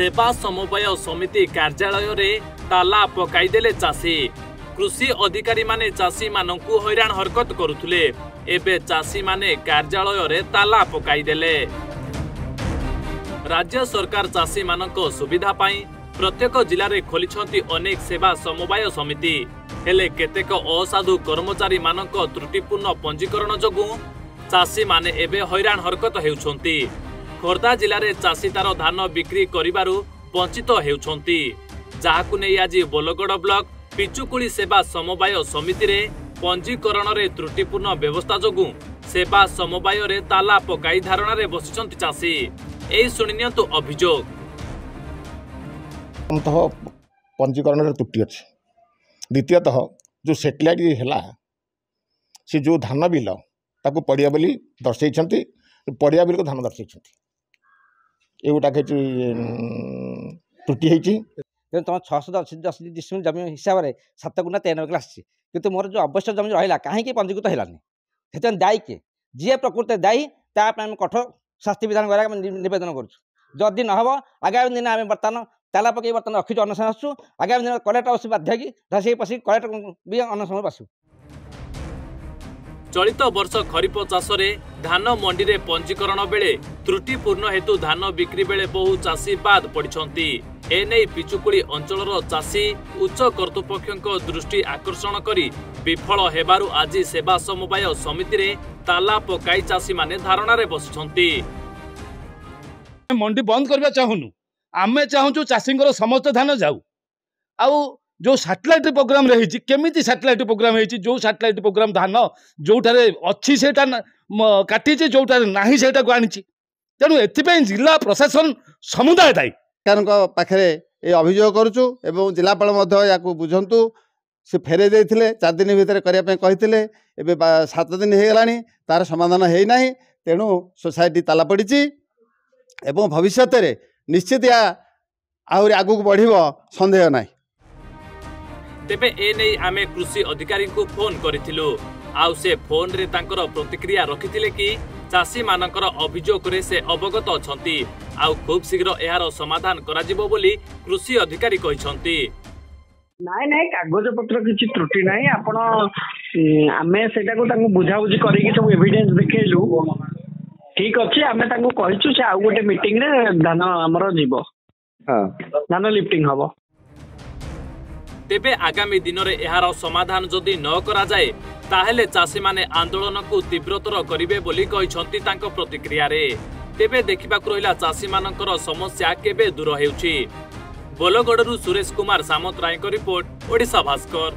ସେବା ସମବାୟ ସମିତି କାର୍ଯ୍ୟାଳୟରେ ତାଲା ପକାଇଦେଲେ ଚାଷୀ। କୃଷି ଅଧିକାରୀମାନେ ଚାଷୀମାନଙ୍କୁ ହଇରାଣ ହରକତ କରୁଥିଲେ। ଏବେ ଚାଷୀମାନେ କାର୍ଯ୍ୟାଳୟରେ ତାଲା ପକାଇଦେଲେ। ରାଜ୍ୟ ସରକାର ଚାଷୀମାନଙ୍କ ସୁବିଧା ପାଇଁ ପ୍ରତ୍ୟେକ ଜିଲ୍ଲାରେ ଖୋଲିଛନ୍ତି ଅନେକ ସେବା ସମବାୟ ସମିତି। ହେଲେ କେତେକ ଅସାଧୁ କର୍ମଚାରୀମାନଙ୍କ ତ୍ରୁଟିପୂର୍ଣ୍ଣ ପଞ୍ଜୀକରଣ ଯୋଗୁଁ ଚାଷୀମାନେ ଏବେ ହଇରାଣ ହରକତ ହେଉଛନ୍ତି। ଖୋର୍ଦ୍ଧା ଜିଲ୍ଲାରେ ଚାଷୀ ତାର ଧାନ ବିକ୍ରି କରିବାରୁ ବଞ୍ଚିତ ହେଉଛନ୍ତି। ଯାହାକୁ ନେଇ ଆଜି ବୋଲଗଡ଼ ବ୍ଲକ ପିଚୁକୁଳି ସେବା ସମବାୟ ସମିତିରେ ପଞ୍ଜୀକରଣରେ ତ୍ରୁଟିପୂର୍ଣ୍ଣ ବ୍ୟବସ୍ଥା ଯୋଗୁଁ ସେବା ସମବାୟରେ ତାଲା ପକାଇ ଧାରଣାରେ ବସିଛନ୍ତି ଚାଷୀ। ଏହି ଶୁଣିନିଅନ୍ତୁ ଅଭିଯୋଗ। ପ୍ରଥମତଃ ପଞ୍ଜୀକରଣରେ ତ୍ରୁଟି ଅଛି। ଦ୍ୱିତୀୟତଃ ଯେଉଁ ସେଟେଲାଇଟ୍ ହେଲା ସେ ଯେଉଁ ଧାନ ବିଲ ତାକୁ ପଡ଼ିଆ ବୋଲି ଦର୍ଶାଇଛନ୍ତି ପଡ଼ିଆ ବିଲକୁ ଧାନ ଦର୍ଶାଇଛନ୍ତି। ଏଗୁଡ଼ାକ ହେଉଛି ତ୍ରୁଟି ହେଇଛି ତେଣୁ ତୁମ ଛଅଶହ ଦଶ ଦଶ ଡିସମିଲ୍ ଜମି ହିସାବରେ ସାତ ଗୁଣା ତେୟାନବେ କିଲୋ ଆସିଛି କିନ୍ତୁ ମୋର ଯେଉଁ ଆବଶ୍ୟକ ଜମି ରହିଲା କାହିଁକି ପଞ୍ଜୀକୃତ ହେଲାନି? ସେଥିପାଇଁ ଦାୟୀ କିଏ? ଯିଏ ପ୍ରକୃତରେ ଦାୟୀ ତା ପାଇଁ ଆମେ କଠୋର ଶାସ୍ତି ବିଧାନ କରିବା ଆମେ ନିବେଦନ କରୁଛୁ। ଯଦି ନ ହେବ ଆଗାମୀ ଦିନେ ଆମେ ବର୍ତ୍ତମାନ ତାଲା ପକାଇ ବର୍ତ୍ତମାନ ରଖିଛୁ ଅନଶନ ଆସୁଛୁ। ଆଗାମୀ ଦିନ କଲେକ୍ଟର ବସି ବାଧ୍ୟ କି ଧସି ବସିକି କଲେକ୍ଟର ବି ଅନଶନ ବସିବୁ। ଚଳିତ ବର୍ଷ ଖରିଫ ଚାଷରେ ଧାନ ମଣ୍ଡିରେ ପଞ୍ଜୀକରଣ ବେଳେ ତ୍ରୁଟିପୂର୍ଣ୍ଣ ହେତୁ ଧାନ ବିକ୍ରି ବେଳେ ବହୁ ଚାଷୀ ବାଦ ପଡ଼ିଛନ୍ତି। ଏନେଇ ପିଚୁକୁଳି ଅଞ୍ଚଳର ଚାଷୀ ଉଚ୍ଚ କର୍ତ୍ତୃପକ୍ଷଙ୍କ ଦୃଷ୍ଟି ଆକର୍ଷଣ କରି ବିଫଳ ହେବାରୁ ଆଜି ସେବା ସମବାୟ ସମିତିରେ ତାଲା ପକାଇ ଚାଷୀମାନେ ଧାରଣାରେ ବସିଛନ୍ତି। ମଣ୍ଡି ବନ୍ଦ କରିବା ଚାହୁଁନୁ। ଆମେ ଚାହୁଁଛୁ ଚାଷୀଙ୍କର ସମସ୍ତ ଧାନ ଯାଉ। ଆଉ ଯେଉଁ ସାଟେଲାଇଟ୍ ପ୍ରୋଗ୍ରାମରେ ହେଇଛି କେମିତି ସାଟେଲାଇଟ୍ ପ୍ରୋଗ୍ରାମ ହେଇଛି ଯେଉଁ ସାଟେଲାଇଟ୍ ପ୍ରୋଗ୍ରାମ ଧାନ ଯେଉଁଠାରେ ଅଛି ସେଇଟା କାଟିଛି ଯେଉଁଠାରେ ନାହିଁ ସେଇଟାକୁ ଆଣିଛି ତେଣୁ ଏଥିପାଇଁ ଜିଲ୍ଲା ପ୍ରଶାସନ ସମୁଦାୟ ଦାୟୀ ସରକାରଙ୍କ ପାଖରେ ଏ ଅଭିଯୋଗ କରୁଛୁ ଏବଂ ଜିଲ୍ଲାପାଳ ମଧ୍ୟ ୟାକୁ ବୁଝନ୍ତୁ ସେ ଫେରାଇ ଦେଇଥିଲେ ଚାରି ଦିନ ଭିତରେ କରିବା ପାଇଁ କହିଥିଲେ ଏବେ ସାତ ଦିନ ହେଇଗଲାଣି ତାର ସମାଧାନ ହେଇନାହିଁ ତେଣୁ ସୋସାଇଟି ତାଲା ପଡ଼ିଛି ଏବଂ ଭବିଷ୍ୟତରେ ନିଶ୍ଚିତ ୟା ଆହୁରି ଆଗକୁ ବଢ଼ିବ ସନ୍ଦେହ ନାହିଁ ତେବେ ଏନେଇ ଆମେ କୃଷି ଅଧିକାରୀଙ୍କୁ ଫୋନ କରିଥିଲୁ। ଆଉ ସେ ଫୋନରେ ତାଙ୍କର ପ୍ରତିକ୍ରିୟା ରଖିଥିଲେ କି ଚାଷୀମାନଙ୍କର ଅଭିଯୋଗରେ ସେ ଅବଗତ ଅଛନ୍ତି। ଆଉ ଖୁବ୍ ଶୀଘ୍ର ଏହାର ସମାଧାନ କରାଯିବ ବୋଲି କୃଷି ଅଧିକାରୀ କହିଛନ୍ତି। ନାଇଁ ନାଇଁ କାଗଜ ପତ୍ର କିଛି ତ୍ରୁଟି ନାହିଁ। ଆପଣ ଆମେ ସେଇଟାକୁ ତାଙ୍କୁ ବୁଝାବୁଝି କରିକି ସବୁ ଏଭିଡେନ୍ସ ଦେଖେଇଲୁ। ଠିକ ଅଛି ଆମେ ତାଙ୍କୁ କହିଛୁ ସେ ଆଉ ଗୋଟେ ମିଟିଂରେ ଧାନ ଆମର ଯିବ। ଧାନ ଲିଫ୍ଟିଂ ହବ। ତେବେ ଆଗାମୀ ଦିନରେ ଏହାର ସମାଧାନ ଯଦି ନ କରାଯାଏ ତାହେଲେ ଚାଷୀମାନେ ଆନ୍ଦୋଳନକୁ ତୀବ୍ରତର କରିବେ ବୋଲି କହିଛନ୍ତି ତାଙ୍କ ପ୍ରତିକ୍ରିୟାରେ। ତେବେ ଦେଖିବାକୁ ରହିଲା ଚାଷୀମାନଙ୍କର ସମସ୍ୟା କେବେ ଦୂର ହେଉଛି। ବୋଲଗଡ଼ରୁ ସୁରେଶ କୁମାର ସାମନ୍ତରାୟଙ୍କ ରିପୋର୍ଟ ଓଡ଼ିଶା ଭାସ୍କର।